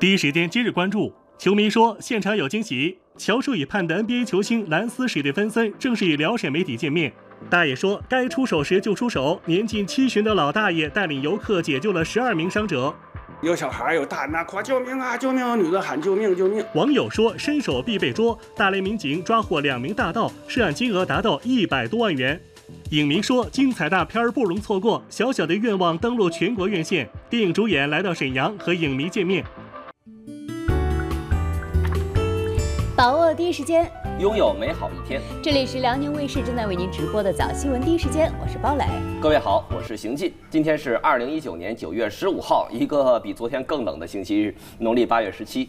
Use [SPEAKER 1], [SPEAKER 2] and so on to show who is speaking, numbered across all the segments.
[SPEAKER 1] 第一时间今日关注，球迷说现场有惊喜。乔舒与盼的 NBA 球星兰斯史蒂芬森正式与辽沈媒体见面。大爷说该出手时就出手，年近七旬的老大爷带领游客解救了十二名伤者。
[SPEAKER 2] 有小孩有大人呐，快救命啊救命！女的喊救命救命。
[SPEAKER 1] 网友说伸手必被捉，大连民警抓获两名大盗，涉案金额达到一百多万元。影迷说精彩大片不容错过，小小的愿望登陆全国院线。电影主演来到沈阳和影迷见面。
[SPEAKER 3] 把握第一时间，
[SPEAKER 4] 拥有美好一天。
[SPEAKER 3] 这里是辽宁卫视正在为您直播的早新闻第一时间，我是包磊。
[SPEAKER 4] 各位好，我是邢进。今天是二零一九年九月十五号，一个比昨天更冷的星期日，农历八月十七。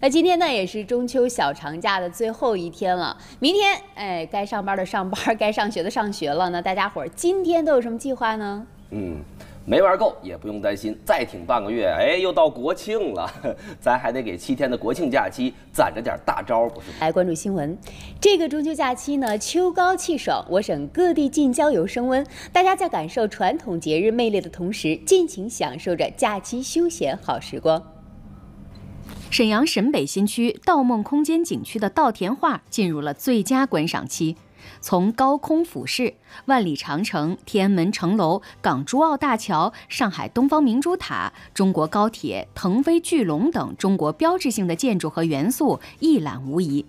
[SPEAKER 3] 那今天呢，也是中秋小长假的最后一天了。明天，哎，该上班的上班，该上学的上学了。那大家伙儿今天都有什么计划呢？
[SPEAKER 4] 嗯。没玩够也不用担心，再挺半个月，哎，又到国庆了，咱还得给七天的国庆假期攒着点大招，不是？
[SPEAKER 3] 来关注新闻，这个中秋假期呢，秋高气爽，我省各地近郊游升温，大家在感受传统节日魅力的同时，尽情享受着假期休闲好时光。沈阳沈北新区盗梦空间景区的稻田画进入了最佳观赏期。从高空俯视万里长城、天安门城楼、港珠澳大桥、上海东方明珠塔、中国高铁、腾飞巨龙等中国标志性的建筑和元素一览无遗。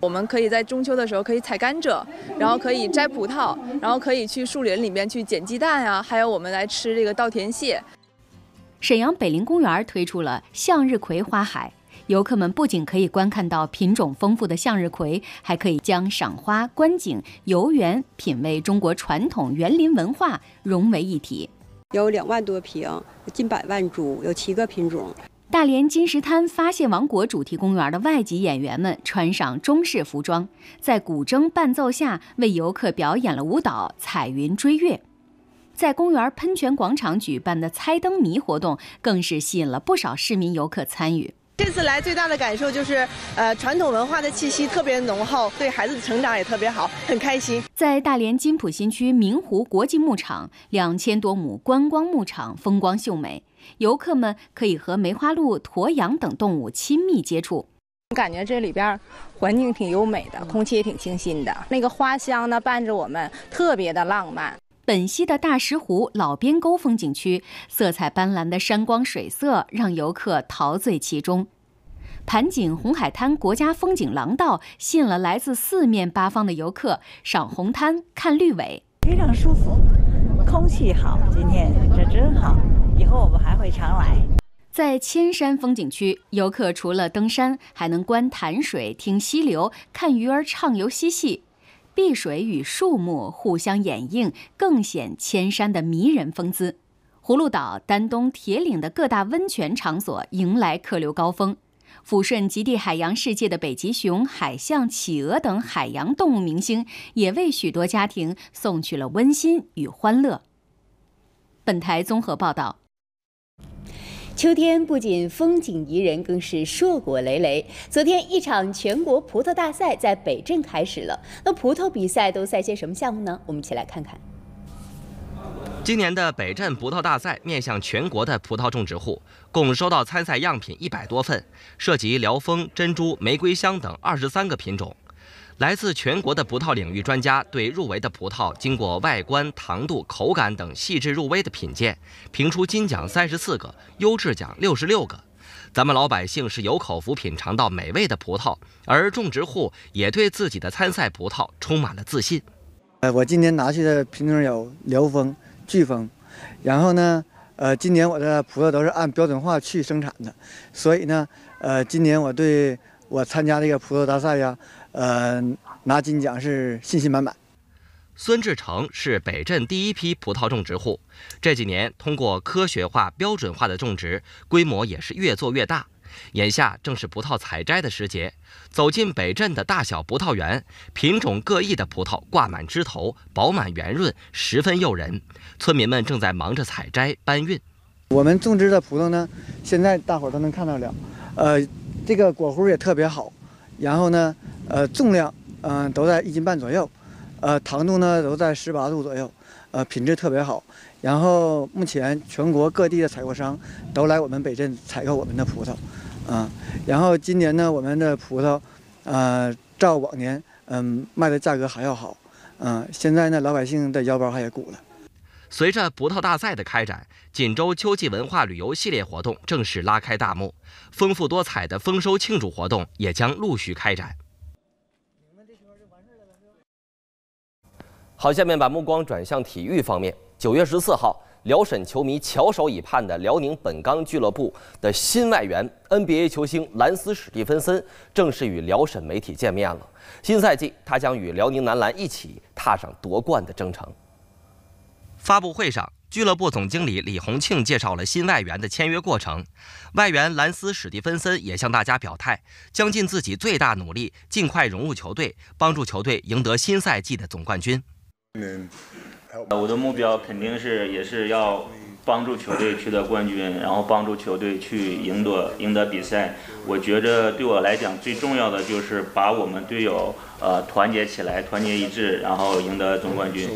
[SPEAKER 5] 我们可以在中秋的时候可以采甘蔗，然后可以摘葡萄，然后可以去树林里面去捡鸡蛋呀，还有我们来吃这个稻田蟹。
[SPEAKER 3] 沈阳北陵公园推出了向日葵花海。游客们不仅可以观看到品种丰富的向日葵，还可以将赏花、观景、游园、品味中国传统园林文化融为一体。
[SPEAKER 6] 有两万多平，近百万株，有七个品种。
[SPEAKER 3] 大连金石滩发现王国主题公园的外籍演员们穿上中式服装，在古筝伴奏下为游客表演了舞蹈《彩云追月》。在公园喷泉广场举办的猜灯谜活动，更是吸引了不少市民游客参与。
[SPEAKER 7] 这次来最大的感受就是，呃，传统文化的气息特别浓厚，对孩子的成长也特别好，很开心。
[SPEAKER 3] 在大连金浦新区明湖国际牧场，两千多亩观光牧场风光秀美，游客们可以和梅花鹿、驼羊等动物亲密接触。
[SPEAKER 8] 感觉这里边环境挺优美的，空气也挺清新的，那个花香呢伴着我们，特别的浪漫。
[SPEAKER 3] 本溪的大石湖老边沟风景区，色彩斑斓的山光水色让游客陶醉其中。盘锦红海滩国家风景廊道吸引了来自四面八方的游客赏红滩、看绿尾，
[SPEAKER 9] 非常舒服，空气好，今天这真好，以后我们还会常来。
[SPEAKER 3] 在千山风景区，游客除了登山，还能观潭水、听溪流、看鱼儿畅游嬉戏。碧水与树木互相掩映，更显千山的迷人风姿。葫芦岛、丹东、铁岭的各大温泉场所迎来客流高峰。抚顺极地海洋世界的北极熊、海象、企鹅等海洋动物明星，也为许多家庭送去了温馨与欢乐。本台综合报道。秋天不仅风景宜人，更是硕果累累。昨天，一场全国葡萄大赛在北镇开始了。那葡萄比赛都赛些什么项目呢？我们一起来看看。
[SPEAKER 10] 今年的北镇葡萄大赛面向全国的葡萄种植户，共收到参赛样品一百多份，涉及辽丰、珍珠、玫瑰香等二十三个品种。来自全国的葡萄领域专家对入围的葡萄经过外观、糖度、口感等细致入微的品鉴，评出金奖三十四个，优质奖六十六个。咱们老百姓是有口福品尝到美味的葡萄，而种植户也对自己的参赛葡萄充满了自信。
[SPEAKER 11] 呃，我今年拿去的品种有辽丰、巨峰，然后呢，呃，今年我的葡萄都是按标准化去生产的，所以呢，呃，今年我对我参加这个葡萄大赛呀。呃，拿金奖是信心满满。
[SPEAKER 10] 孙志成是北镇第一批葡萄种植户，这几年通过科学化、标准化的种植，规模也是越做越大。眼下正是葡萄采摘的时节，走进北镇的大小葡萄园，品种各异的葡萄挂满枝头，饱满圆润，十分诱人。村民们正在忙着采摘搬运。
[SPEAKER 11] 我们种植的葡萄呢，现在大伙都能看到了，呃，这个果核也特别好，然后呢。呃，重量嗯都在一斤半左右，呃，糖度呢都在十八度左右，呃，品质特别好。然后目前全国各地的采购商都来我们北镇采购我们的葡萄，啊，然后今年呢，我们的葡萄，呃，照往年，嗯，卖的价格还要好，嗯，现在呢，老百姓的腰包还也鼓了。
[SPEAKER 10] 随着葡萄大赛的开展，锦州秋季文化旅游系列活动正式拉开大幕，丰富多彩的丰收庆祝活动也将陆续开展。
[SPEAKER 4] 好，下面把目光转向体育方面。九月十四号，辽沈球迷翘首以盼的辽宁本钢俱乐部的新外援 NBA 球星兰斯·史蒂芬森正式与辽沈媒体见面了。新赛季，他将与辽宁男篮一起踏上夺冠的征程。
[SPEAKER 10] 发布会上，俱乐部总经理李洪庆介绍了新外援的签约过程。外援兰斯·史蒂芬森也向大家表态，将尽自己最大努力，尽快融入球队，帮助球队赢得新赛季的总冠军。
[SPEAKER 12] 我的目标肯定是也是要帮助球队取得冠军，然后帮助球队去赢得赢得比赛。我觉着对我来讲最重要的就是把我们队友呃团结起来，团结一致，然后赢得总冠军。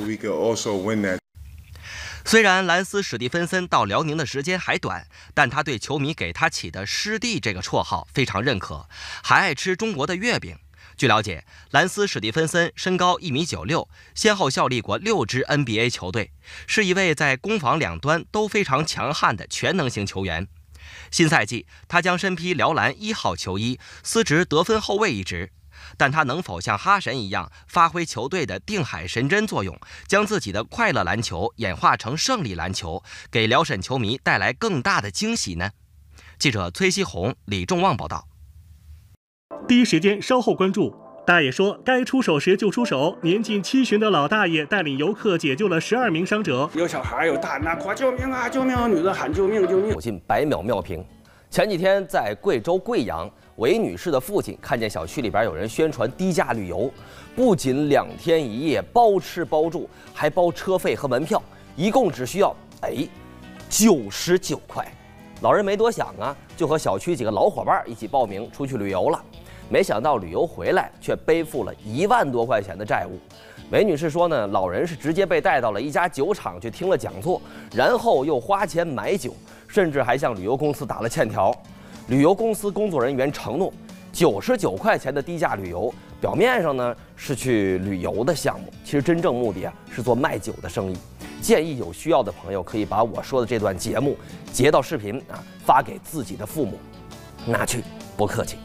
[SPEAKER 10] 虽然兰斯·史蒂芬森到辽宁的时间还短，但他对球迷给他起的“师弟”这个绰号非常认可，还爱吃中国的月饼。据了解，兰斯·史蒂芬森身高一米九六，先后效力过六支 NBA 球队，是一位在攻防两端都非常强悍的全能型球员。新赛季，他将身披辽篮一号球衣，司职得分后卫一职。但他能否像哈神一样发挥球队的定海神针作用，将自己的快乐篮球演化成胜利篮球，给辽沈球迷带来更大的惊喜呢？记者崔西红、李仲旺报道。
[SPEAKER 1] 第一时间稍后关注。大爷说：“该出手时就出手。”年近七旬的老大爷带领游客解救了十二名伤者，
[SPEAKER 2] 有小孩有大人，夸救命啊！救命！女的喊救命！救命！
[SPEAKER 4] 走进百秒妙评。前几天在贵州贵阳，韦女士的父亲看见小区里边有人宣传低价旅游，不仅两天一夜包吃包住，还包车费和门票，一共只需要哎九十九块。老人没多想啊，就和小区几个老伙伴一起报名出去旅游了。没想到旅游回来却背负了一万多块钱的债务。韦女士说呢，老人是直接被带到了一家酒厂去听了讲座，然后又花钱买酒，甚至还向旅游公司打了欠条。旅游公司工作人员承诺，九十九块钱的低价旅游，表面上呢是去旅游的项目，其实真正目的啊是做卖酒的生意。建议有需要的朋友可以把我说的这段节目截到视频啊，发给自己的父母，拿去，不客气。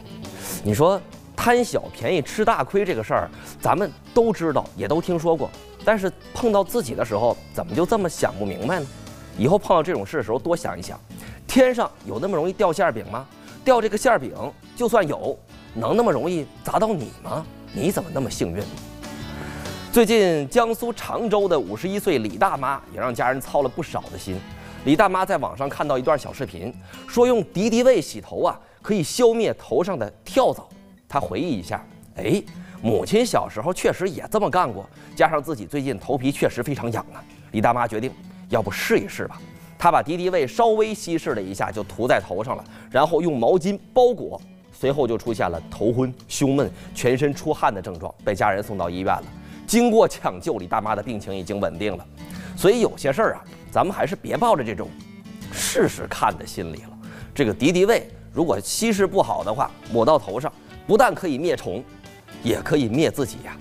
[SPEAKER 4] 你说贪小便宜吃大亏这个事儿，咱们都知道，也都听说过。但是碰到自己的时候，怎么就这么想不明白呢？以后碰到这种事的时候，多想一想，天上有那么容易掉馅饼吗？掉这个馅饼，就算有，能那么容易砸到你吗？你怎么那么幸运？最近，江苏常州的五十一岁李大妈也让家人操了不少的心。李大妈在网上看到一段小视频，说用敌敌畏洗头啊。可以消灭头上的跳蚤。她回忆一下，哎，母亲小时候确实也这么干过。加上自己最近头皮确实非常痒啊，李大妈决定，要不试一试吧。他把敌敌畏稍微稀释了一下，就涂在头上了，然后用毛巾包裹。随后就出现了头昏、胸闷、全身出汗的症状，被家人送到医院了。经过抢救，李大妈的病情已经稳定了。所以有些事儿啊，咱们还是别抱着这种试试看的心理了。这个敌敌畏。如果稀释不好的话，抹到头上，不但可以灭虫，也可以灭自己呀。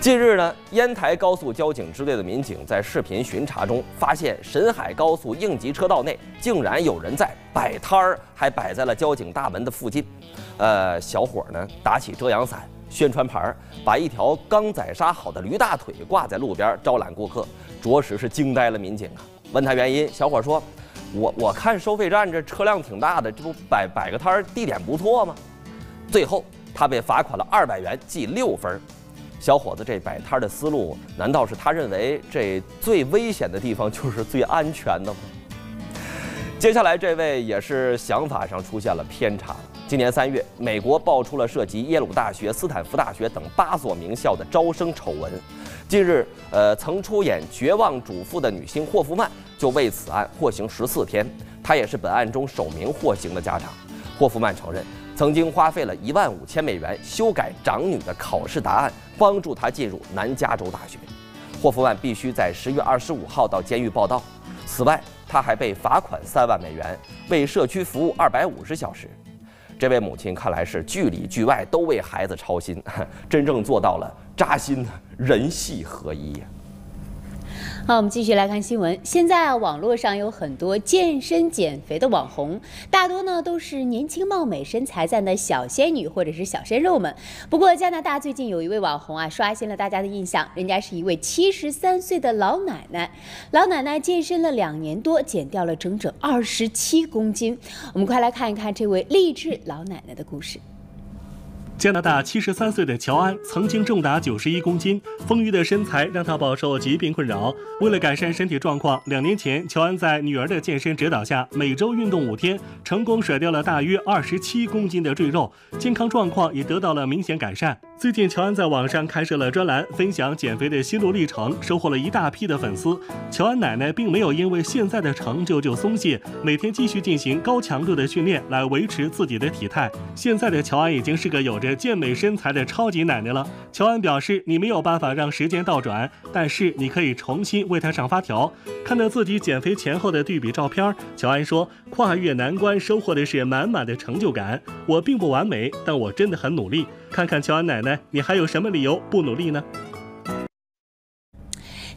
[SPEAKER 4] 近日呢，烟台高速交警支队的民警在视频巡查中发现，沈海高速应急车道内竟然有人在摆摊儿，还摆在了交警大门的附近。呃，小伙呢打起遮阳伞、宣传牌，把一条刚宰杀好的驴大腿挂在路边招揽顾客，着实是惊呆了民警啊。问他原因，小伙说。我我看收费站这车辆挺大的，这不摆摆个摊儿，地点不错吗？最后他被罚款了二百元，记六分。小伙子这摆摊的思路，难道是他认为这最危险的地方就是最安全的吗？接下来这位也是想法上出现了偏差。今年三月，美国爆出了涉及耶鲁大学、斯坦福大学等八所名校的招生丑闻。近日，呃，曾出演《绝望主妇》的女星霍夫曼就为此案获刑十四天。她也是本案中首名获刑的家长。霍夫曼承认，曾经花费了一万五千美元修改长女的考试答案，帮助她进入南加州大学。霍夫曼必须在十月二十五号到监狱报到。此外，他还被罚款三万美元，为社区服务二百五十小时。这位母亲看来是剧里剧外都为孩子操心，真正做到了扎心人戏合一。
[SPEAKER 13] 好，我们继续来看新闻。现在啊，网络上有很多健身减肥的网红，大多呢都是年轻貌美、身材赞的小仙女或者是小鲜肉们。不过，加拿大最近有一位网红啊，刷新了大家的印象，人家是一位七十三岁的老奶奶。老奶奶健身了两年多，减掉了整整二十七公斤。我们快来看一看这位励志老奶奶的故事。
[SPEAKER 1] 加拿大七十三岁的乔安曾经重达九十一公斤，丰腴的身材让她饱受疾病困扰。为了改善身体状况，两年前，乔安在女儿的健身指导下，每周运动五天，成功甩掉了大约二十七公斤的赘肉，健康状况也得到了明显改善。最近，乔安在网上开设了专栏，分享减肥的心路历程，收获了一大批的粉丝。乔安奶奶并没有因为现在的成就就松懈，每天继续进行高强度的训练来维持自己的体态。现在的乔安已经是个有着健美身材的超级奶奶了。乔安表示：“你没有办法让时间倒转，但是你可以重新为它上发条。”看到自己减肥前后的对比照片，乔安说：“跨越难关，收获的是满满的成就感。我并不完美，但我真的很努力。看看乔安奶奶，你还有什么理由不努力呢？”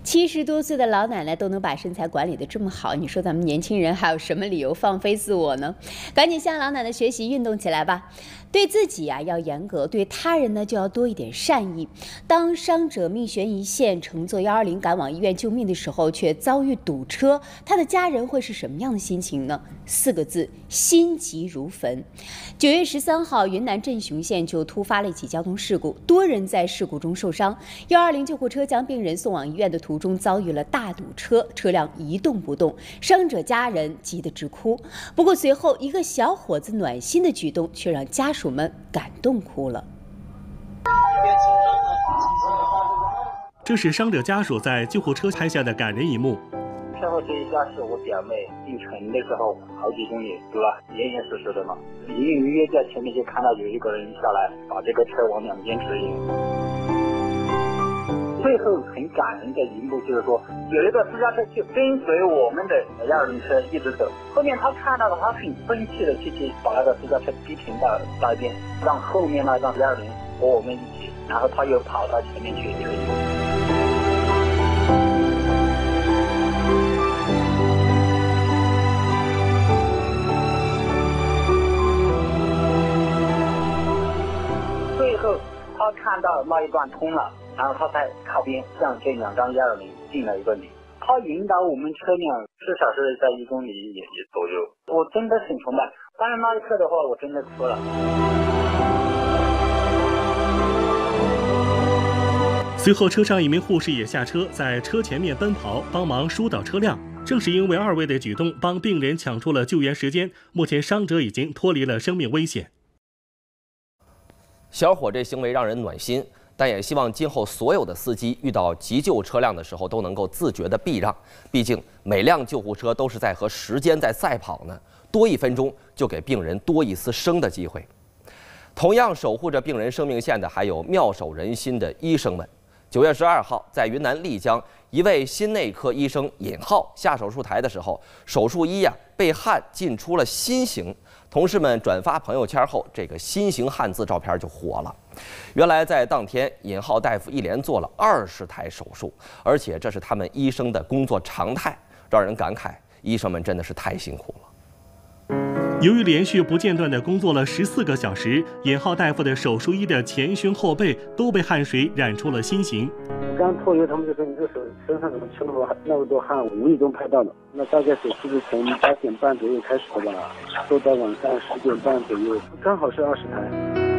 [SPEAKER 13] 七十多岁的老奶奶都能把身材管理的这么好，你说咱们年轻人还有什么理由放飞自我呢？赶紧向老奶奶学习，运动起来吧！对自己啊要严格，对他人呢就要多一点善意。当伤者命悬一线，乘坐幺二零赶往医院救命的时候，却遭遇堵车，他的家人会是什么样的心情呢？四个字：心急如焚。九月十三号，云南镇雄县就突发了一起交通事故，多人在事故中受伤。幺二零救护车将病人送往医院的途中遭遇了大堵车，车辆一动不动，伤者家人急得直哭。不过随后，一个小伙子暖心的举动却让家属。们感动哭了。
[SPEAKER 1] 这是伤者家属在救护车拍下的感人一幕。
[SPEAKER 14] 车祸这一下是我表妹进城的时候好几公里，对吧？严严实实的嘛，隐隐约约在前面就看到有一个人下来，把这个车往两边指引。最后很感人的一幕就是说，有一个私家车就跟随我们的幺二零车一直走，后面他看到了，他很生气的去去把那个私家车逼停到那边，让后面那辆幺二零和我们一起，然后他又跑到前面去求救。最后他看到那一段通了。然后他才靠边向这两张幺二零敬了一个礼。他引导我们车辆至少是在一公里也也左右，我真的很崇拜。当然那一刻的话，我真的哭了。
[SPEAKER 1] 随后，车上一名护士也下车，在车前面奔跑，帮忙疏导车辆。正是因为二位的举动，帮病人抢出了救援时间。目前，伤者已经脱离了生命危险。
[SPEAKER 4] 小伙这行为让人暖心。但也希望今后所有的司机遇到急救车辆的时候都能够自觉的避让，毕竟每辆救护车都是在和时间在赛跑呢，多一分钟就给病人多一丝生的机会。同样守护着病人生命线的还有妙手仁心的医生们。九月十二号，在云南丽江，一位心内科医生尹浩下手术台的时候，手术衣呀被汗浸出了心形。同事们转发朋友圈后，这个新型汉字照片就火了。原来在当天，尹浩大夫一连做了二十台手术，而且这是他们医生的工作常态，让人感慨，医生们真的是太辛苦了。
[SPEAKER 1] 由于连续不间断地工作了十四个小时，尹浩大夫的手术衣的前胸后背都被汗水染出了心形。
[SPEAKER 15] 刚脱油，他们就说你这手身上怎么出那么那么多汗？无意中拍到的。那大概手术是从八点半左右开始的吧，做到晚上十点半左右，刚好是二十台。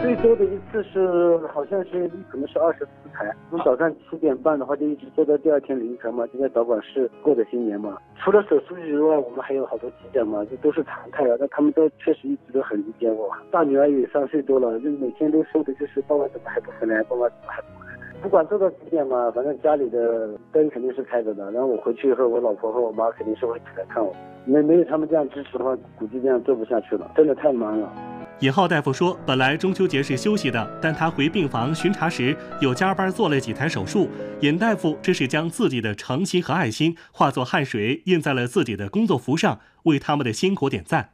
[SPEAKER 15] 最多的一次是好像是可能是二十四台，从早上七点半的话就一直做到第二天凌晨嘛，就在导管室过的新年嘛。除了手术以外，我们还有好多急诊嘛，这都是常态啊。那他们都确实一直都很理解我。大女儿也三岁多了，就每天都说的就是爸爸怎么还不回来，爸爸怎么还不回来？不管做到几点嘛，反正家里的灯肯定是开着的。然后我回去以后，我老婆和我妈肯定是会起来看我。没没有他们这样支持的话，估计这样做不下去了，真的太忙了。
[SPEAKER 1] 尹浩大夫说，本来中秋节是休息的，但他回病房巡查时有加班做了几台手术。尹大夫这是将自己的诚心和爱心化作汗水，印在了自己的工作服上，为他们的辛苦点赞。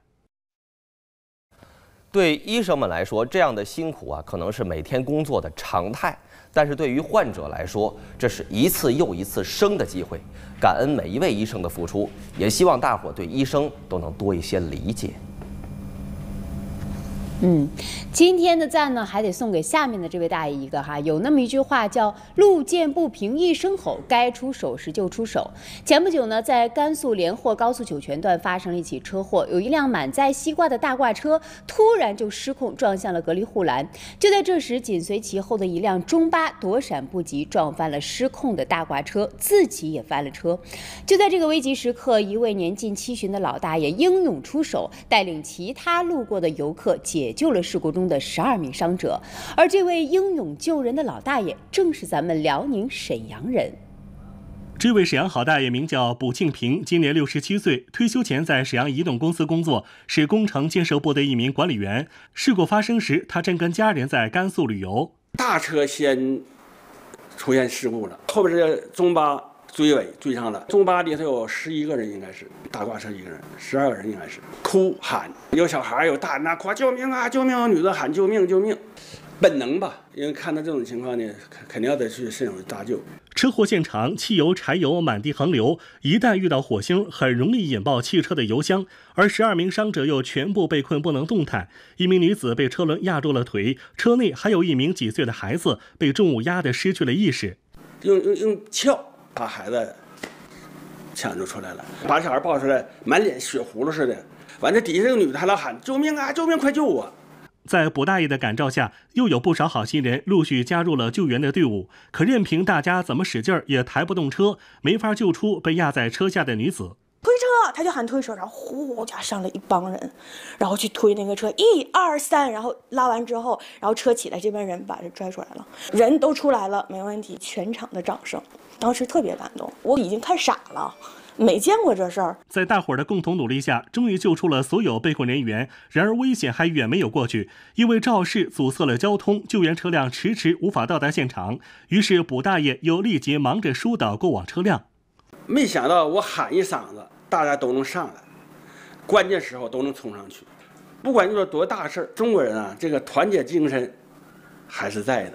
[SPEAKER 4] 对医生们来说，这样的辛苦啊，可能是每天工作的常态；但是对于患者来说，这是一次又一次生的机会。感恩每一位医生的付出，也希望大伙对医生都能多一些理解。
[SPEAKER 13] 嗯，今天的赞呢，还得送给下面的这位大爷一个哈。有那么一句话叫“路见不平一声吼，该出手时就出手”。前不久呢，在甘肃连霍高速酒泉段发生了一起车祸，有一辆满载西瓜的大挂车突然就失控撞向了隔离护栏。就在这时，紧随其后的一辆中巴躲闪不及，撞翻了失控的大挂车，自己也翻了车。就在这个危急时刻，一位年近七旬的老大爷英勇出手，带领其他路过的游客解。救了事故中的十二名伤者，而这位英勇救人的老大爷正是咱们辽宁沈阳人。
[SPEAKER 1] 这位沈阳好大爷名叫卜庆平，今年六十七岁，退休前在沈阳移动公司工作，是工程建设部的一名管理员。事故发生时，他正跟家人在甘肃旅游，
[SPEAKER 2] 大车先出现事故了，后边是中巴。追尾追上了，中巴里头有十一个人，应该是大挂车一个人，十二个人应该是哭喊，有小孩有大人呐，夸救命啊救命！女的喊救命救命，本能吧，因为看到这种情况呢，肯肯定要得去伸手搭救。
[SPEAKER 1] 车祸现场汽油柴油满地横流，一旦遇到火星，很容易引爆汽车的油箱，而十二名伤者又全部被困不能动弹，一名女子被车轮压住了腿，车内还有一名几岁的孩子被重物压得失去了意识，
[SPEAKER 2] 用用用撬。把孩子抢救出来了，把小孩抱出来，满脸血葫芦似的。完这底下这个女的还老喊：“救命啊！救命！快救我！”
[SPEAKER 1] 在卜大爷的感召下，又有不少好心人陆续加入了救援的队伍。可任凭大家怎么使劲儿，也抬不动车，没法救出被压在车下的女子。
[SPEAKER 16] 推车，他就喊推车，然后呼家上来一帮人，然后去推那个车，一二三，然后拉完之后，然后车起来，这边人把这拽出来了，人都出来了，没问题，全场的掌声，当时特别感动，我已经看傻了，没见过这事儿。
[SPEAKER 1] 在大伙儿的共同努力下，终于救出了所有被困人员，然而危险还远没有过去，因为肇事阻塞了交通，救援车辆迟迟无法到达现场，于是卜大爷又立即忙着疏导过往车辆。
[SPEAKER 2] 没想到我喊一嗓子。大家都能上来，关键时候都能冲上去。不管遇到多大事儿，中国人啊，这个团结精神还是在的。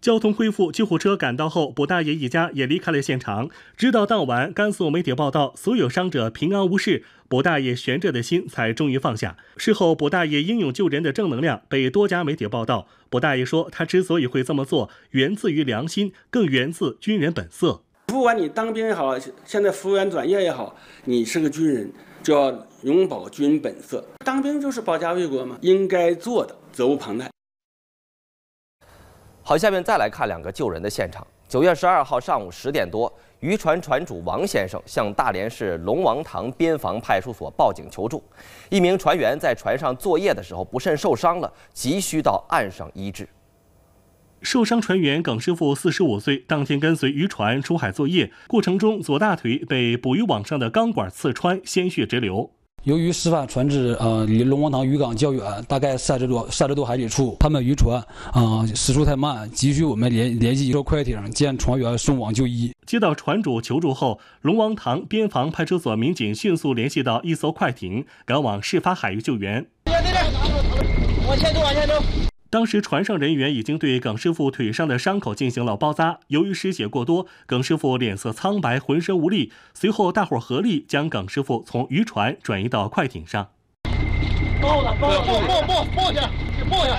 [SPEAKER 1] 交通恢复，救护车赶到后，卜大爷一家也离开了现场。直到当晚，甘肃媒体报道所有伤者平安无事，卜大爷悬着的心才终于放下。事后，卜大爷英勇救人的正能量被多家媒体报道。卜大爷说，他之所以会这么做，源自于良心，更源自军人本色。
[SPEAKER 2] 不管你当兵也好，现在服务员转业也好，你是个军人，就要永葆军本色。当兵就是保家卫国嘛，应该做的责无旁贷。
[SPEAKER 4] 好，下面再来看两个救人的现场。九月十二号上午十点多，渔船船主王先生向大连市龙王塘边防派出所报警求助，一名船员在船上作业的时候不慎受伤了，急需到岸上医治。
[SPEAKER 1] 受伤船员耿师傅，四十五岁，当天跟随渔船出海作业，过程中左大腿被捕鱼网上的钢管刺穿，鲜血直流。
[SPEAKER 17] 由于事发船只呃离龙王塘渔港较远，大概三十多三十多海里处，他们渔船啊时速太慢，急需我们联联系一艘快艇将船员送往就医。
[SPEAKER 1] 接到船主求助后，龙王塘边防派出所民警迅速联系到一艘快艇，赶往事发海域救援。往前走，往前走。当时船上人员已经对耿师傅腿上的伤口进行了包扎，由于失血过多，耿师傅脸色苍白，浑身无力。随后，大伙合力将耿师傅从渔船转移到快艇上。抱了，抱，抱，抱，抱，抱下，抱下。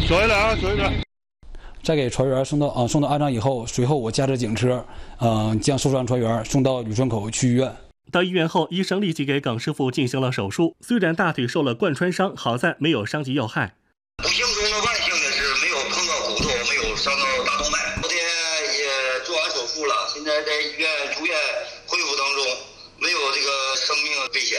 [SPEAKER 17] 小一点啊，小一点。再给船员送到啊，送到岸上以后，随后我驾驶警车，嗯，将受伤船员送到旅顺口区医院。
[SPEAKER 1] 到医院后，医生立即给耿师傅进行了手术。虽然大腿受了贯穿伤，好在没有伤及要害。
[SPEAKER 18] 不幸中的万幸的是没有碰到骨头，没有伤到大动脉。昨天也做完手术了，现在在医院住院恢复当中，没有这个生命危险。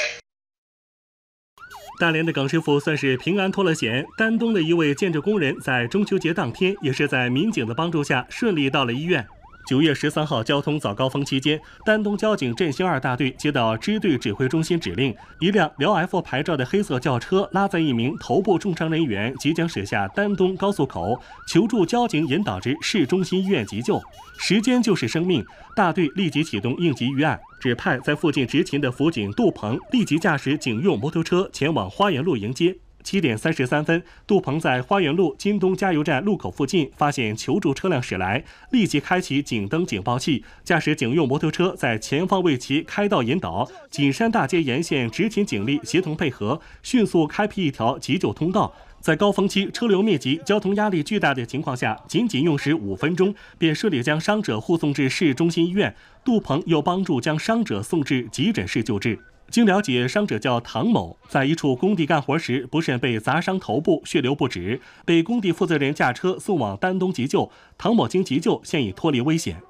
[SPEAKER 1] 大连的耿师傅算是平安脱了险。丹东的一位建筑工人在中秋节当天，也是在民警的帮助下顺利到了医院。九月十三号交通早高峰期间，丹东交警振兴二大队接到支队指挥中心指令，一辆辽 F 牌照的黑色轿车拉载一名头部重伤人员，即将驶下丹东高速口，求助交警引导至市中心医院急救。时间就是生命，大队立即启动应急预案，指派在附近执勤的辅警杜鹏立即驾驶警用摩托车前往花园路迎接。七点三十三分，杜鹏在花园路金东加油站路口附近发现求助车辆驶来，立即开启警灯警报器，驾驶警用摩托车在前方为其开道引导。锦山大街沿线执勤警力协同配合，迅速开辟一条急救通道。在高峰期车流密集、交通压力巨大的情况下，仅仅用时五分钟，便顺利将伤者护送至市中心医院。杜鹏又帮助将伤者送至急诊室救治。经了解，伤者叫唐某，在一处工地干活时不慎被砸伤头部，血流不止，被工地负责人驾车送往丹东急救。唐某经急救，现已脱离危险。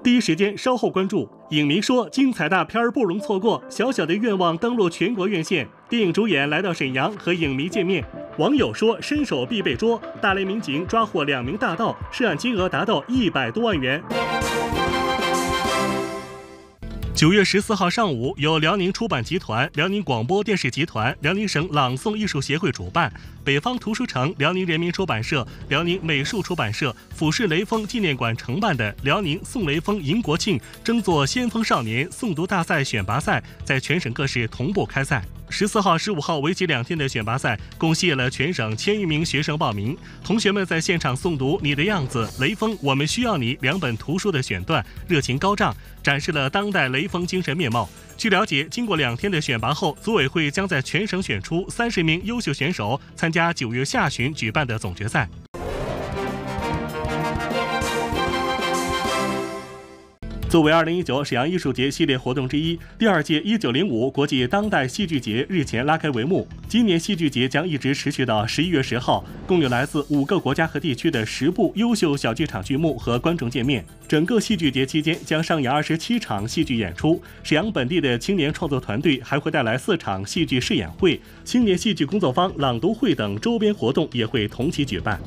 [SPEAKER 1] 第一时间稍后关注。影迷说，精彩大片不容错过。小小的愿望登陆全国院线，电影主演来到沈阳和影迷见面。网友说，伸手必被捉。大连民警抓获两名大盗，涉案金额达到一百多万元。九月十四号上午，由辽宁出版集团、辽宁广播电视集团、辽宁省朗诵艺术协会主办，北方图书城、辽宁人民出版社、辽宁美术出版社、俯视雷锋纪念馆承办的辽宁宋雷锋迎国庆争做先锋少年诵读大赛选拔赛，在全省各市同步开赛。十四号、十五号为期两天的选拔赛，共吸引了全省千余名学生报名。同学们在现场诵读《你的样子》《雷锋我们需要你》两本图书的选段，热情高涨，展示了当代雷锋精神面貌。据了解，经过两天的选拔后，组委会将在全省选出三十名优秀选手，参加九月下旬举办的总决赛。作为2019沈阳艺术节系列活动之一，第二届1905国际当代戏剧节日前拉开帷幕。今年戏剧节将一直持续到11月10号，共有来自五个国家和地区的十部优秀小剧场剧目和观众见面。整个戏剧节期间将上演27场戏剧演出，沈阳本地的青年创作团队还会带来四场戏剧试演会、青年戏剧工作坊、朗读会等周边活动也会同期举办。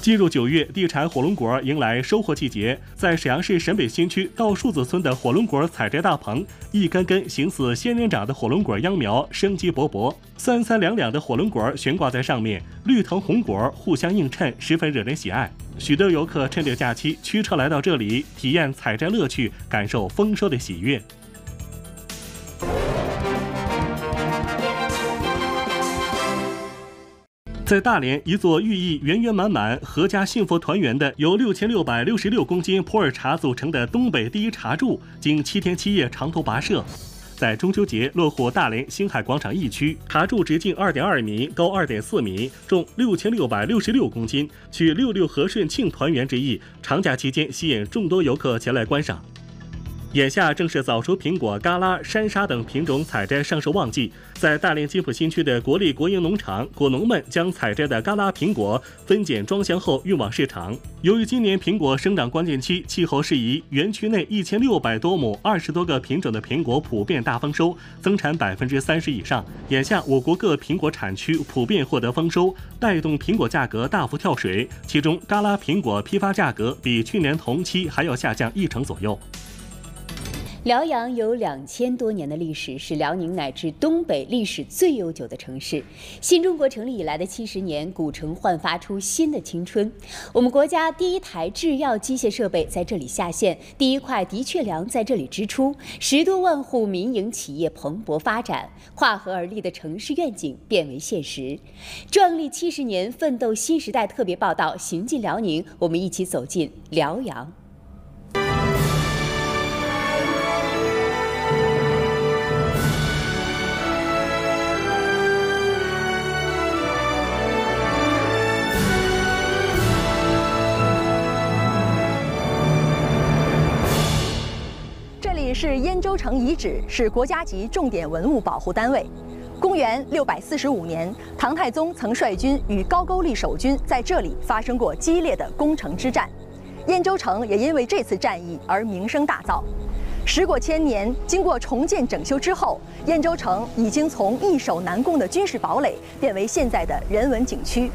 [SPEAKER 1] 进入九月，地产火龙果迎来收获季节。在沈阳市沈北新区稻树子村的火龙果采摘大棚，一根根形似仙人掌的火龙果秧苗生机勃勃，三三两两的火龙果悬挂在上面，绿藤红果互相映衬，十分惹人喜爱。许多游客趁着假期驱车来到这里，体验采摘乐趣，感受丰收的喜悦。在大连，一座寓意圆圆满满、阖家幸福团圆的由六千六百六十六公斤普洱茶组成的东北第一茶柱，经七天七夜长途跋涉，在中秋节落户大连星海广场一区。茶柱直径二点二米，高二点四米，重六千六百六十六公斤，取六六和顺庆团圆之意。长假期间吸引众多游客前来观赏。眼下正是早熟苹果、嘎拉、山沙等品种采摘上市旺季，在大连金浦新区的国立国营农场，果农们将采摘的嘎拉苹果分拣装箱后运往市场。由于今年苹果生长关键期，气候适宜，园区内一千六百多亩、二十多个品种的苹果普遍大丰收，增产百分之三十以上。眼下我国各苹果产区普遍获得丰收，带动苹果价格大幅跳水，其中嘎拉苹果批发价格比去年同期还要下降一成左右。
[SPEAKER 13] 辽阳有两千多年的历史，是辽宁乃至东北历史最悠久的城市。新中国成立以来的七十年，古城焕发出新的青春。我们国家第一台制药机械设备在这里下线，第一块的确良在这里支出，十多万户民营企业蓬勃发展，跨河而立的城市愿景变为现实。壮丽七十年，奋斗新时代特别报道，行进辽宁，我们一起走进辽阳。
[SPEAKER 19] 是燕州城遗址，是国家级重点文物保护单位。公元六百四十五年，唐太宗曾率军与高句丽守军在这里发生过激烈的攻城之战，燕州城也因为这次战役而名声大噪。时过千年，经过重建整修之后，燕州城已经从易守难攻的军事堡垒变为现在的人文景区。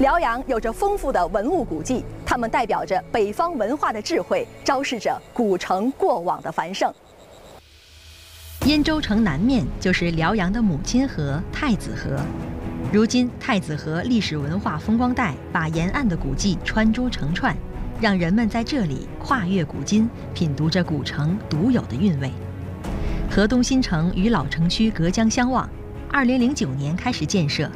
[SPEAKER 19] 辽阳有着丰富的文物古迹，它们代表着北方文化的智慧，昭示着古城过往的繁盛。
[SPEAKER 20] 燕州城南面就是辽阳的母亲河太子河，如今太子河历史文化风光带把沿岸的古迹穿珠成串，让人们在这里跨越古今，品读着古城独有的韵味。河东新城与老城区隔江相望，二零零九年开始建设，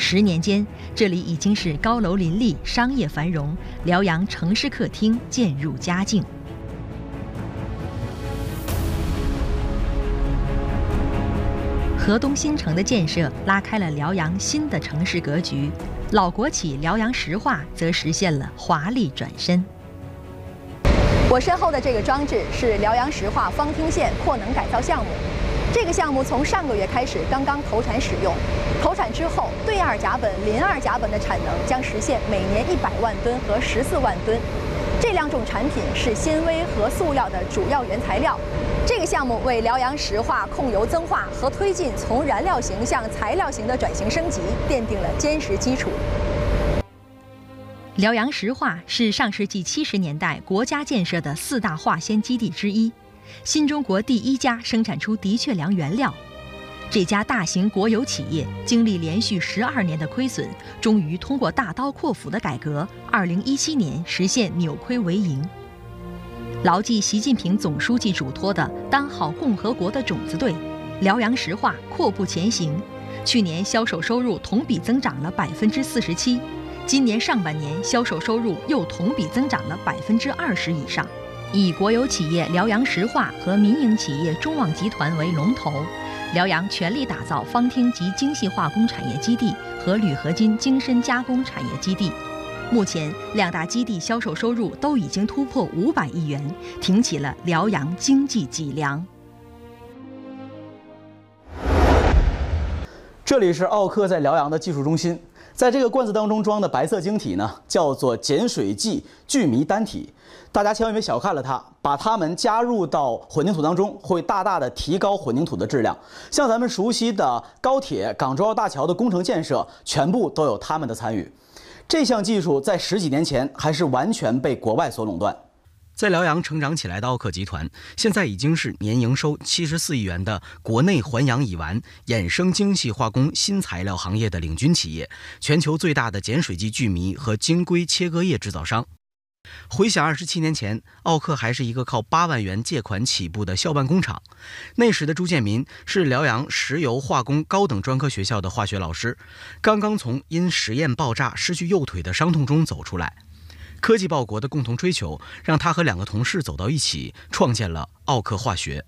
[SPEAKER 20] 十年间这里已经是高楼林立、商业繁荣，辽阳城市客厅渐入佳境。河东新城的建设拉开了辽阳新的城市格局，老国企辽阳石化则实现了华丽转身。
[SPEAKER 19] 我身后的这个装置是辽阳石化方汀县扩能改造项目，这个项目从上个月开始刚刚投产使用，投之后对二甲苯、磷二甲苯的产能将实现每年一百万吨和十四万吨。这两种产品是纤维和塑料的主要原材料。这个项目为辽阳石化控油增化和推进从燃料型向材料型的转型升级奠定了坚实基础。
[SPEAKER 20] 辽阳石化是上世纪七十年代国家建设的四大化纤基地之一，新中国第一家生产出的确良原料。这家大型国有企业经历连续十二年的亏损，终于通过大刀阔斧的改革，二零一七年实现扭亏为盈。牢记习近平总书记嘱托的“当好共和国的种子队”，辽阳石化阔步前行。去年销售收入同比增长了百分之四十七，今年上半年销售收入又同比增长了百分之二十以上。以国有企业辽阳石化和民营企业中旺集团为龙头。辽阳全力打造方汀及精细化工产业基地和铝合金精深加工产业基地，目前两大基地销售收入都已经突破五百亿元，挺起了辽阳经济脊梁。
[SPEAKER 21] 这里是奥克在辽阳的技术中心，在这个罐子当中装的白色晶体呢，叫做碱水剂聚醚单体。大家千万别小看了它，把它们加入到混凝土当中，会大大的提高混凝土的质量。像咱们熟悉的高铁、港珠澳大桥的工程建设，全部都有他们的参与。这项技术在十几年前还是完全被国外所垄断。
[SPEAKER 22] 在辽阳成长起来的奥克集团，现在已经是年营收七十四亿元的国内环氧乙烷衍生精细化工新材料行业的领军企业，全球最大的碱水剂聚醚和晶硅切割液制造商。回想二十七年前，奥克还是一个靠八万元借款起步的校办工厂。那时的朱建民是辽阳石油化工高等专科学校的化学老师，刚刚从因实验爆炸失去右腿的伤痛中走出来。科技报国的共同追求，让他和两个同事走到一起，创建了奥克化学。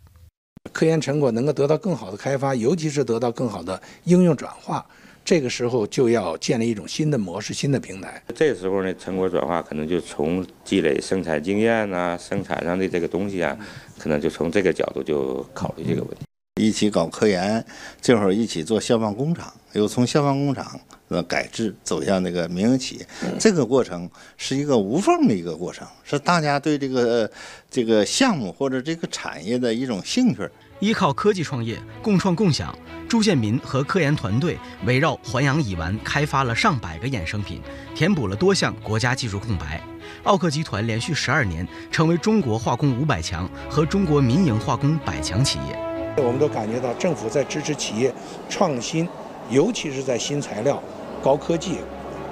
[SPEAKER 23] 科研成果能够得到更好的开发，尤其是得到更好的应用转化，这个时候就要建立一种新的模式、新的平台。
[SPEAKER 24] 这时候呢，成果转化可能就从积累生产经验啊、生产上的这个东西啊，可能就从这个角度就考虑这个问题。
[SPEAKER 25] 一起搞科研，这会儿一起做消防工厂，又从消防工厂呃改制走向那个民营企业，这个过程是一个无缝的一个过程，是大家对这个这个项目或者这个产业的一种兴趣。
[SPEAKER 22] 依靠科技创业，共创共享，朱建民和科研团队围绕环氧乙烷开发了上百个衍生品，填补了多项国家技术空白。奥克集团连续十二年成为中国化工五百强和中国民营化工百强企业。
[SPEAKER 23] 我们都感觉到政府在支持企业创新，尤其是在新材料、高科技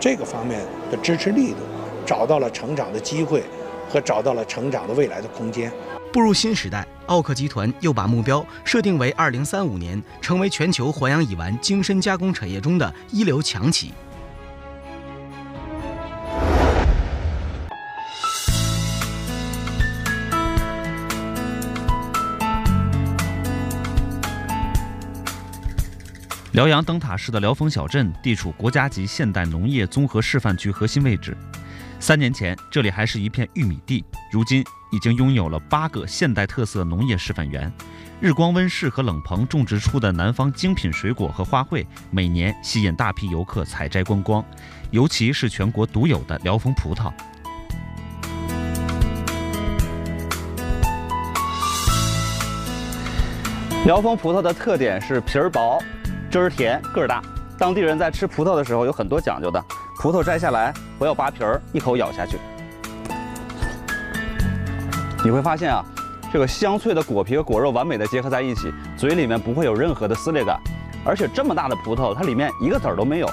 [SPEAKER 23] 这个方面的支持力度，找到了成长的机会和找到了成长的未来的空间。
[SPEAKER 22] 步入新时代，奥克集团又把目标设定为二零三五年成为全球环氧乙烷精深加工产业中的一流强企。
[SPEAKER 26] 辽阳灯塔市的辽丰小镇地处国家级现代农业综合示范区核心位置。三年前，这里还是一片玉米地，如今已经拥有了八个现代特色农业示范园。日光温室和冷棚种植出的南方精品水果和花卉，每年吸引大批游客采摘观光。尤其是全国独有的辽丰葡萄。
[SPEAKER 27] 辽丰葡萄的特点是皮儿薄。汁儿甜，个儿大。当地人在吃葡萄的时候有很多讲究的，葡萄摘下来，不要扒皮儿，一口咬下去。你会发现啊，这个香脆的果皮和果肉完美的结合在一起，嘴里面不会有任何的撕裂感。而且这么大的葡萄，它里面一个籽儿都没有。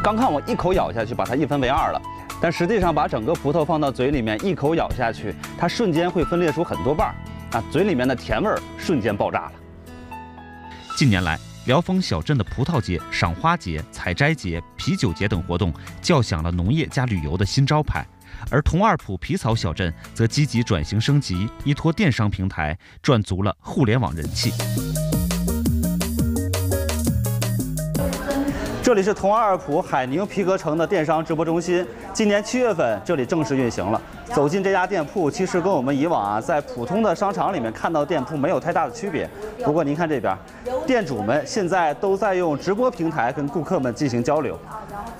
[SPEAKER 27] 刚看我一口咬下去，把它一分为二了，但实际上把整个葡萄放到嘴里面一口咬下去，它瞬间会分裂出很多瓣儿，啊，嘴里面的甜味儿瞬间爆炸了。
[SPEAKER 26] 近年来，辽丰小镇的葡萄节、赏花节、采摘节、啤酒节等活动，叫响了农业加旅游的新招牌。而同二铺皮草小镇则积极转型升级，依托电商平台赚足了互联网人气。
[SPEAKER 27] 这里是同二普海宁皮革城的电商直播中心。今年七月份，这里正式运行了。走进这家店铺，其实跟我们以往啊在普通的商场里面看到店铺没有太大的区别。不过您看这边，店主们现在都在用直播平台跟顾客们进行交流。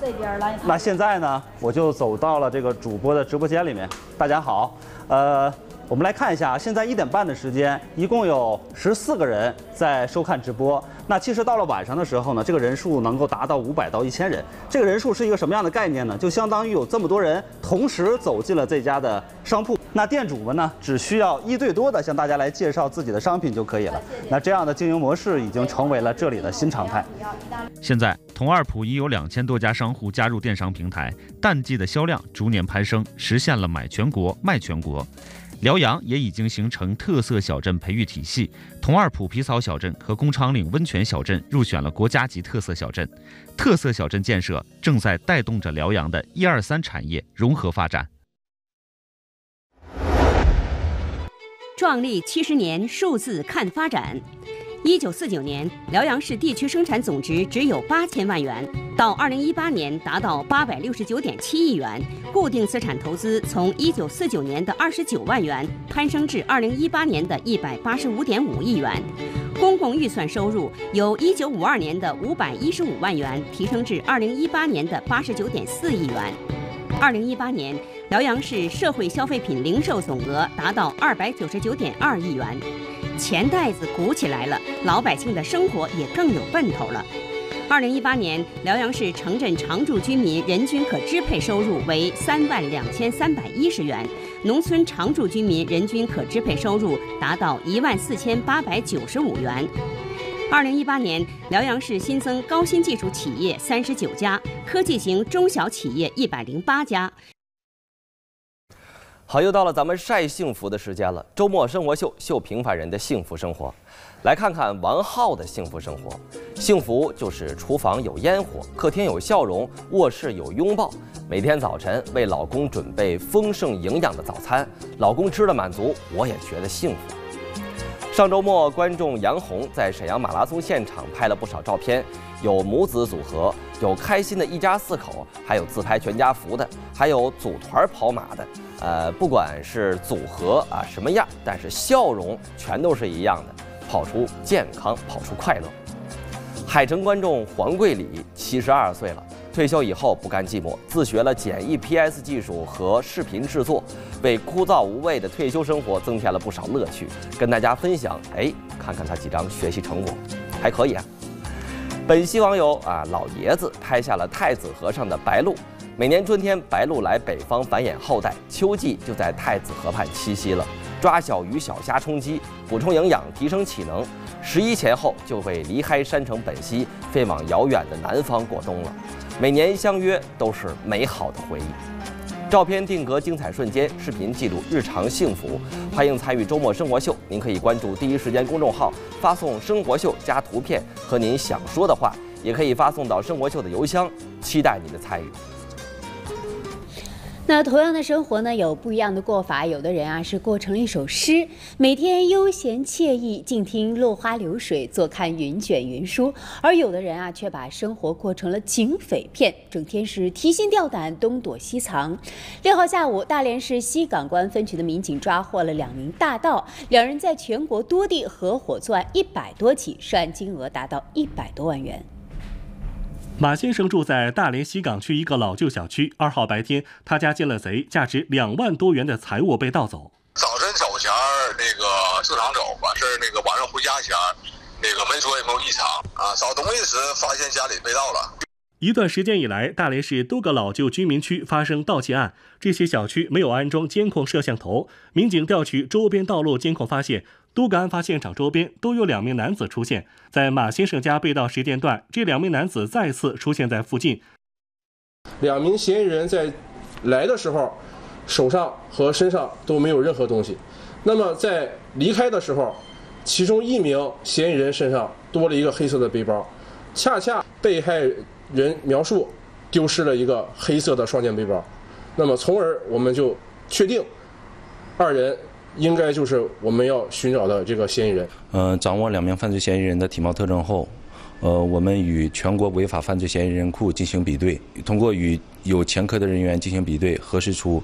[SPEAKER 27] 这边来。那现在呢，我就走到了这个主播的直播间里面。大家好，呃。我们来看一下，现在一点半的时间，一共有十四个人在收看直播。那其实到了晚上的时候呢，这个人数能够达到五百到一千人。这个人数是一个什么样的概念呢？就相当于有这么多人同时走进了这家的商铺。那店主们呢，只需要一对多的向大家来介绍自己的商品就可以了。那这样的经营模式已经成为了这里的新常态。
[SPEAKER 26] 现在，同二普已有两千多家商户加入电商平台，淡季的销量逐年攀升，实现了买全国卖全国。辽阳也已经形成特色小镇培育体系，同二普皮草小镇和工厂岭温泉小镇入选了国家级特色小镇。特色小镇建设正在带动着辽阳的一二三产业融合发展。
[SPEAKER 28] 壮丽七十年，数字看发展。一九四九年，辽阳市地区生产总值只有八千万元，到二零一八年达到八百六十九点七亿元。固定资产投资从一九四九年的二十九万元攀升至二零一八年的一百八十五点五亿元。公共预算收入由一九五二年的五百一十五万元提升至二零一八年的八十九点四亿元。二零一八年，辽阳市社会消费品零售总额达到二百九十九点二亿元。钱袋子鼓起来了，老百姓的生活也更有奔头了。二零一八年，辽阳市城镇常住居民人均可支配收入为三万两千三百一十元，农村常住居民人均可支配收入达到一万四千八百九十五元。二零一八年，辽阳市新增高新技术企业三十九家，科技型中小企业一百零八家。
[SPEAKER 4] 好，又到了咱们晒幸福的时间了。周末生活秀，秀平凡人的幸福生活。来看看王浩的幸福生活。幸福就是厨房有烟火，客厅有笑容，卧室有拥抱。每天早晨为老公准备丰盛营养的早餐，老公吃了满足，我也觉得幸福。上周末，观众杨红在沈阳马拉松现场拍了不少照片，有母子组合，有开心的一家四口，还有自拍全家福的，还有组团跑马的。呃，不管是组合啊什么样，但是笑容全都是一样的，跑出健康，跑出快乐。海城观众黄桂礼七十二岁了，退休以后不甘寂寞，自学了简易 PS 技术和视频制作，为枯燥无味的退休生活增添了不少乐趣，跟大家分享。哎，看看他几张学习成果，还可以啊。本溪网友啊，老爷子拍下了太子河上的白鹭。每年春天，白鹭来北方繁衍后代，秋季就在太子河畔栖息了，抓小鱼小虾充饥，补充营养，提升体能。十一前后就会离开山城本溪，飞往遥远的南方过冬了。每年相约都是美好的回忆。照片定格精彩瞬间，视频记录日常幸福。欢迎参与周末生活秀，您可以关注第一时间公众号，发送“生活秀”加图片和您想说的话，也可以发送到生活秀的邮箱，期待您的参与。
[SPEAKER 13] 那同样的生活呢，有不一样的过法。有的人啊是过成了一首诗，每天悠闲惬意，静听落花流水，坐看云卷云舒；而有的人啊却把生活过成了警匪片，整天是提心吊胆，东躲西藏。六号下午，大连市西港公安分局的民警抓获了两名大盗，两人在全国多地合伙作案一百多起，涉案金额达到一百多万元。
[SPEAKER 1] 马先生住在大连西岗区一个老旧小区。二号白天，他家进了贼，价值两万多元的财物被盗走。
[SPEAKER 29] 早晨走前那个市场走，完事儿那个晚上回家前那个门锁也没有异常啊。找东西时发现家里被盗了。
[SPEAKER 1] 一段时间以来，大连市多个老旧居民区发生盗窃案，这些小区没有安装监控摄像头。民警调取周边道路监控，发现多个案发现场周边都有两名男子出现。在马先生家被盗时间段，这两名男子再次出现在附近。
[SPEAKER 30] 两名嫌疑人在来的时候，手上和身上都没有任何东西。那么在离开的时候，其中一名嫌疑人身上多了一个黑色的背包，恰恰被害。人描述丢失了一个黑色的双肩背包，那么从而我们就确定二人应该就是我们要寻找的这个嫌疑人。
[SPEAKER 31] 嗯，掌握两名犯罪嫌疑人的体貌特征后，呃，我们与全国违法犯罪嫌疑人库进行比对，通过与有前科的人员进行比对，核实出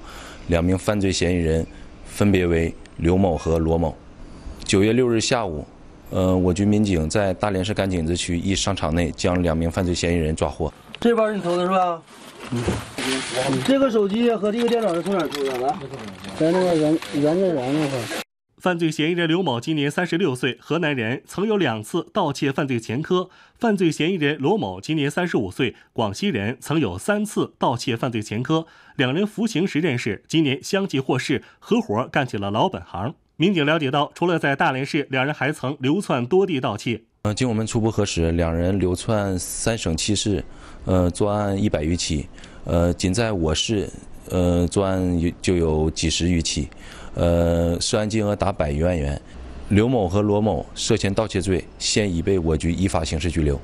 [SPEAKER 31] 两名犯罪嫌疑人分别为刘某和罗某。九月六日下午。呃，我局民警在大连市甘井子区一商场内将两名犯罪嫌疑人抓获。
[SPEAKER 32] 这包是你偷的是吧？嗯。这个手机和这个电脑是从哪偷的？来，在那个原原件园那块。
[SPEAKER 1] 犯罪嫌疑人刘某今年三十六岁，河南人，曾有两次盗窃犯罪前科。犯罪嫌疑人罗某今年三十五岁，广西人，曾有三次盗窃犯罪前科。两人服刑时认识，今年相继获释，合伙干起了老本行。民警了解到，除了在大连市，两人还曾流窜多地盗窃。
[SPEAKER 31] 呃，经我们初步核实，两人流窜三省七市，呃，作案一百余起。呃，仅在我市，呃，作案有就有几十余起，呃，涉案金额达百余万元。刘某和罗某涉嫌盗窃罪，现已被我局依法刑事拘留。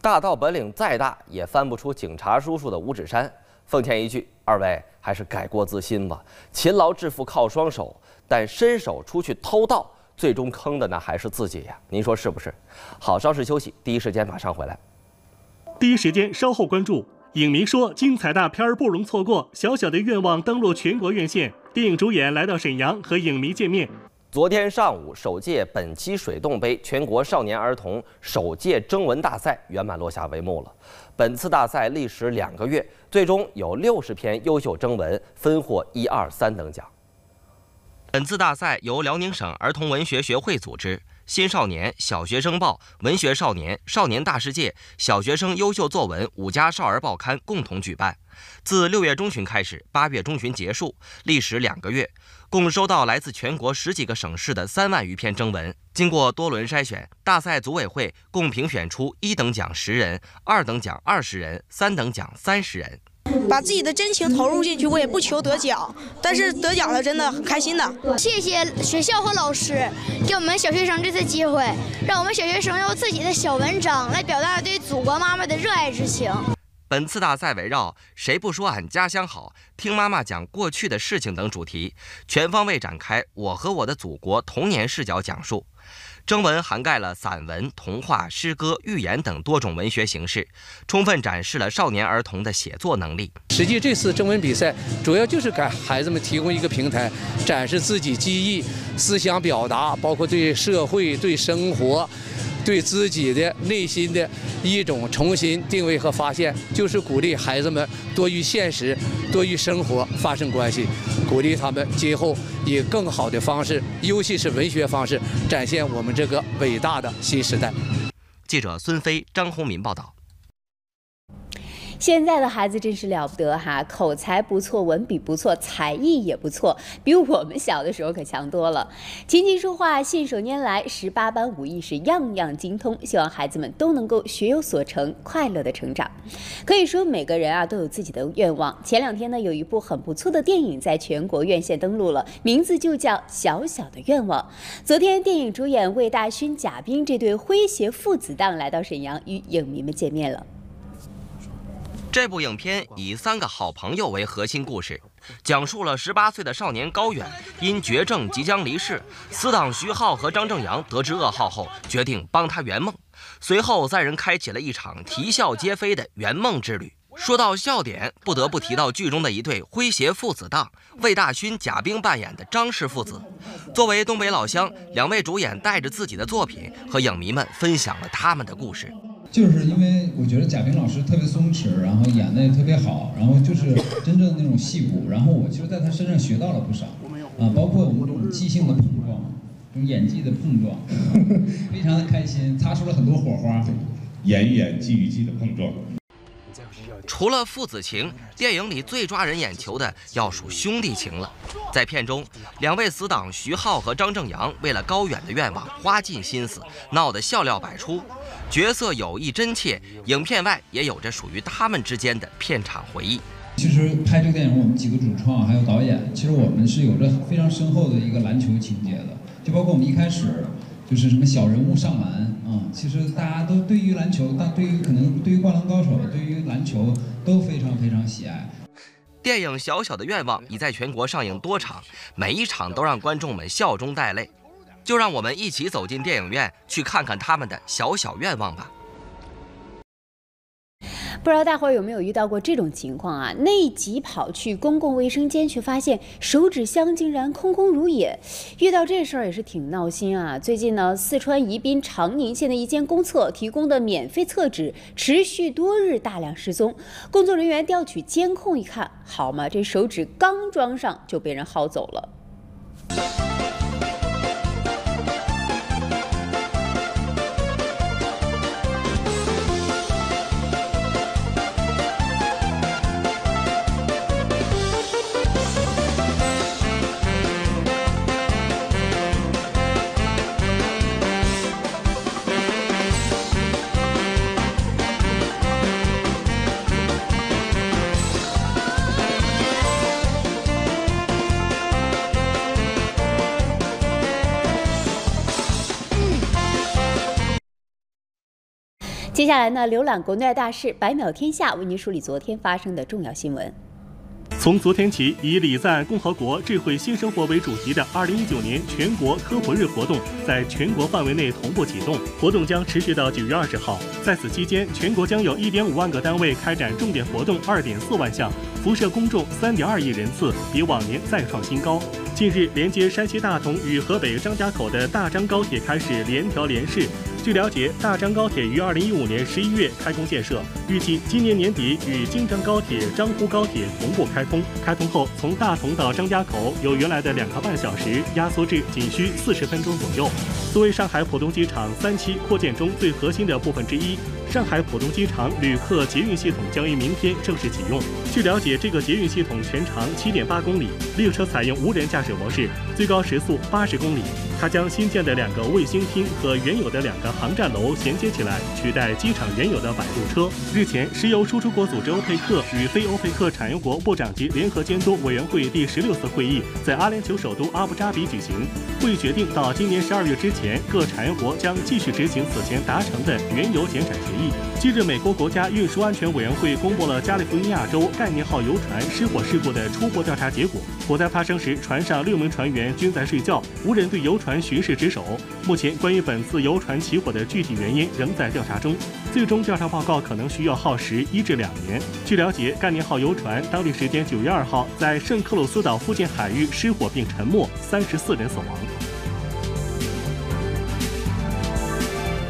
[SPEAKER 4] 大盗本领再大，也翻不出警察叔叔的五指山。奉劝一句，二位还是改过自新吧。勤劳致富靠双手，但伸手出去偷盗，最终坑的那还是自己呀。您说是不是？好，稍事休息，第一时间马上回来。
[SPEAKER 1] 第一时间稍后关注。影迷说，精彩大片不容错过。小小的愿望登陆全国院线，电影主演来到沈阳和影迷见面。
[SPEAKER 4] 昨天上午，首届本期水洞杯全国少年儿童首届征文大赛圆满落下帷幕了。本次大赛历时两个月，最终有六十篇优秀征文分获一二三等奖。本次大赛由辽宁省儿童文学学会组织，新少年、小学生报、文学少年、少年大世界、小学生优秀作文五家少儿报刊共同举办。自六月中旬开始，八月中旬结束，历时两个月。共收到来自全国十几个省市的三万余篇征文，经过多轮筛选，大赛组委会共评选出一等奖十人，二等奖二十人，三等奖三十人。
[SPEAKER 33] 把自己的真情投入进去，我也不求得奖，但是得奖了真的很开心的。
[SPEAKER 34] 谢谢学校和老师给我们小学生这次机会，让我们小学生用自己的小文章来表达对祖国妈妈的热爱之情。
[SPEAKER 4] 本次大赛围绕“谁不说俺家乡好”“听妈妈讲过去的事情”等主题，全方位展开我和我的祖国童年视角讲述。征文涵盖了散文、童话、诗歌、寓言等多种文学形式，充分展示了少年儿童的写作能力。
[SPEAKER 35] 实际这次征文比赛主要就是给孩子们提供一个平台，展示自己记忆、思想表达，包括对社会、对生活。对自己的内心的一种重新定位和发现，就是鼓励孩子们多与现实、多与生活发生关系，鼓励他们今后以更好的方式，尤其是文学方式，展现我们这个伟大的新时代。
[SPEAKER 4] 记者孙飞、张宏民报道。
[SPEAKER 13] 现在的孩子真是了不得哈，口才不错，文笔不错，才艺也不错，比我们小的时候可强多了。琴棋书画信手拈来，十八般武艺是样样精通。希望孩子们都能够学有所成，快乐的成长。可以说每个人啊都有自己的愿望。前两天呢，有一部很不错的电影在全国院线登陆了，名字就叫《小小的愿望》。昨天，电影主演魏大勋、贾冰这对诙谐父子档来到沈阳，与影迷们见面了。
[SPEAKER 4] 这部影片以三个好朋友为核心故事，讲述了十八岁的少年高远因绝症即将离世，死党徐浩和张正阳得知噩耗后，决定帮他圆梦。随后三人开启了一场啼笑皆非的圆梦之旅。说到笑点，不得不提到剧中的一对诙谐父子档，魏大勋、贾冰扮演的张氏父子。作为东北老乡，两位主演带着自己的作品和影迷们分享了他们的故事。
[SPEAKER 36] 就是因为我觉得贾冰老师特别松弛，然后演的也特别好，然后就是真正的那种戏骨，然后我其实在他身上学到了不少，啊，包括我们这种即兴的碰撞，这种演技的碰撞，非常的开心，擦出了很多火花。
[SPEAKER 37] 演一演技与技的碰撞。
[SPEAKER 4] 除了父子情，电影里最抓人眼球的要数兄弟情了。在片中，两位死党徐浩和张正阳为了高远的愿望花尽心思，闹得笑料百出，角色友谊真切。影片外也有着属于他们之间的片场回忆。
[SPEAKER 36] 其实拍这个电影，我们几个主创还有导演，其实我们是有着非常深厚的一个篮球情节的，就包括我们一开始。就是什么小人物上篮啊，其实大家都对于篮球，但对于可能对于灌篮高手，对于篮球都非常非常喜爱。
[SPEAKER 4] 电影《小小的愿望》已在全国上映多场，每一场都让观众们笑中带泪。就让我们一起走进电影院，去看看他们的小小愿望吧。
[SPEAKER 13] 不知道大伙儿有没有遇到过这种情况啊？内急跑去公共卫生间，却发现手纸箱竟然空空如也。遇到这事儿也是挺闹心啊！最近呢，四川宜宾长宁县的一间公厕提供的免费厕纸持续多日大量失踪，工作人员调取监控一看，好嘛，这手纸刚装上就被人薅走了。接下来呢，浏览国内大事，百秒天下为您梳理昨天发生的重要新闻。
[SPEAKER 1] 从昨天起，以“礼赞共和国智慧新生活”为主题的2019年全国科普日活动在全国范围内同步启动，活动将持续到9月20号。在此期间，全国将有1.5万个单位开展重点活动2.4万项，辐射公众3.2亿人次，比往年再创新高。近日，连接山西大同与河北张家口的大张高铁开始联调联试。据了解，大张高铁于二零一五年十一月开工建设，预计今年年底与京张高铁、张沪高铁同步开通。开通后，从大同到张家口由原来的两个半小时压缩至仅需四十分钟左右。作为上海浦东机场三期扩建中最核心的部分之一。上海浦东机场旅客捷运系统将于明天正式启用。据了解，这个捷运系统全长七点八公里，列车采用无人驾驶模式，最高时速八十公里。它将新建的两个卫星厅和原有的两个航站楼衔接起来，取代机场原有的摆渡车。日前，石油输出国组织欧佩克与非欧佩克产油国部长级联合监督委员会第十六次会议在阿联酋首都阿布扎比举行。会议决定，到今年十二月之前，各产油国将继续执行此前达成的原油减产协议。近日，美国国家运输安全委员会公布了加利福尼亚州概念号游船失火事故的初步调查结果。火灾发生时，船上六名船员均在睡觉，无人对游船巡视值守。目前，关于本次游船起火的具体原因仍在调查中，最终调查报告可能需要耗时一至两年。据了解，概念号游船当地时间九月二号在圣克鲁斯岛附近海域失火并沉没，三十四人死亡。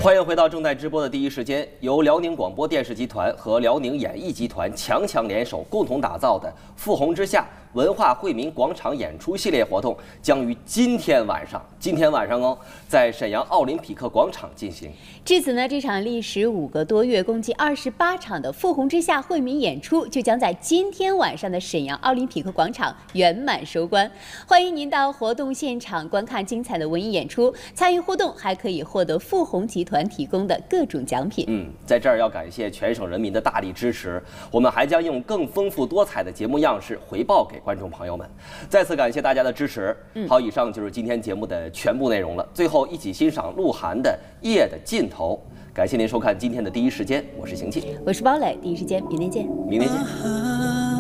[SPEAKER 4] 欢迎回到正在直播的第一时间，由辽宁广播电视集团和辽宁演艺集团强强联手共同打造的《富红之夏》。文化惠民广场演出系列活动将于今天晚上，今天晚上哦，在沈阳奥林匹克广场进行。
[SPEAKER 13] 至此呢，这场历时五个多月、共计二十八场的“富红之夏”惠民演出，就将在今天晚上的沈阳奥林匹克广场圆满收官。欢迎您到活动现场观看精彩的文艺演出，参与互动还可以获得富红集团提供的各种奖品。
[SPEAKER 4] 嗯，在这儿要感谢全省人民的大力支持，我们还将用更丰富多彩的节目样式回报给。观众朋友们，再次感谢大家的支持。好，以上就是今天节目的全部内容了。最后，一起欣赏鹿晗的《夜的尽头》。感谢您收看今天的第一时间，我是邢气，
[SPEAKER 13] 我是包磊。第一时间，明天见。
[SPEAKER 4] 明天见。